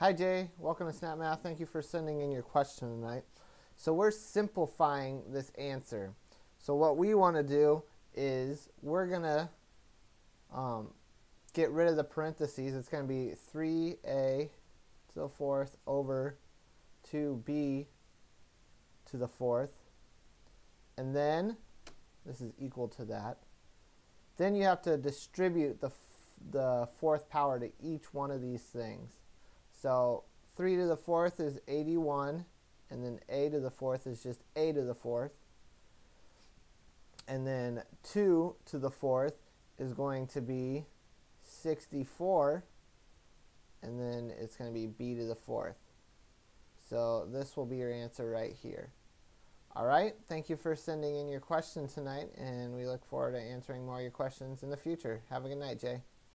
Hi Jay, welcome to Snap Math. Thank you for sending in your question tonight. So we're simplifying this answer. So what we want to do is we're going to um, get rid of the parentheses. It's going to be 3a to the fourth over 2b to the fourth. And then, this is equal to that. Then you have to distribute the, the fourth power to each one of these things. So 3 to the fourth is 81, and then a to the fourth is just a to the fourth. And then 2 to the fourth is going to be 64, and then it's going to be b to the fourth. So this will be your answer right here. All right, thank you for sending in your question tonight, and we look forward to answering more of your questions in the future. Have a good night, Jay.